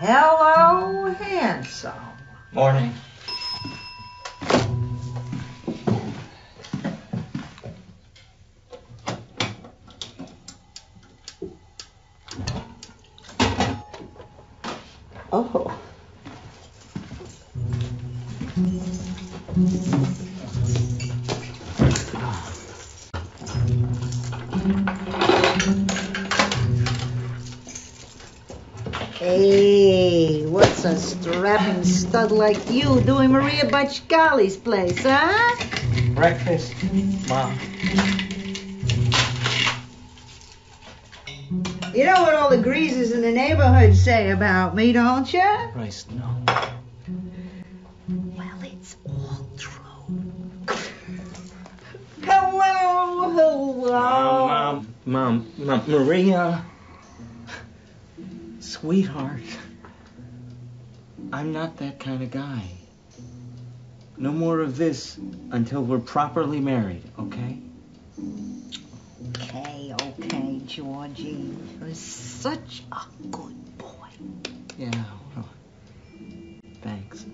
Hello, handsome. Morning. Oh. Hey, what's a strapping stud like you doing Maria Bachkali's place, huh? Breakfast, Mom. You know what all the greasers in the neighborhood say about me, don't you? Rice, no. Well, it's all true. Hello, hello. Mom, Mom, Mom, Maria. Sweetheart. I'm not that kind of guy. No more of this until we're properly married, okay? Okay, okay, Georgie. You're such a good boy. Yeah, well, thanks.